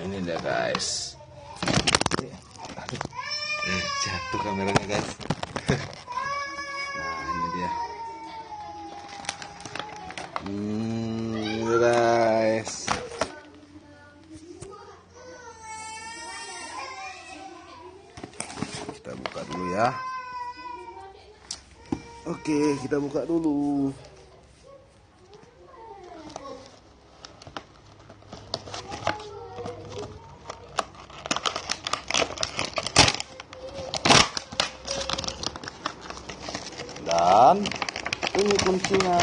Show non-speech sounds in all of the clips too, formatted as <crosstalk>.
ini dia guys. Aduh. jatuh kameranya guys. <laughs> Nah ini dia. Hmm ini guys. Kita buka dulu ya. Oke kita buka dulu dan ini kuncinya.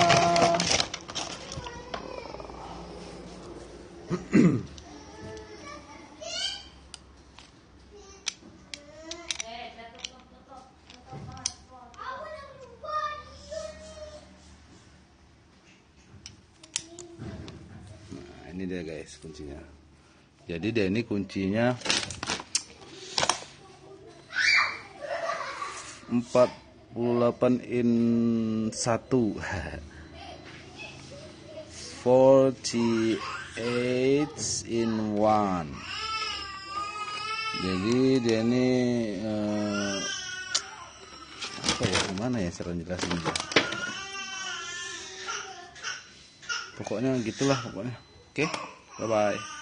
Nah ini dia guys kuncinya. Jadi dia ini kuncinya 48 in 1 48 in 1 jadi dia ini eh, apa ya gimana ya cara jelasin pokoknya gitulah pokoknya. Oke bye bye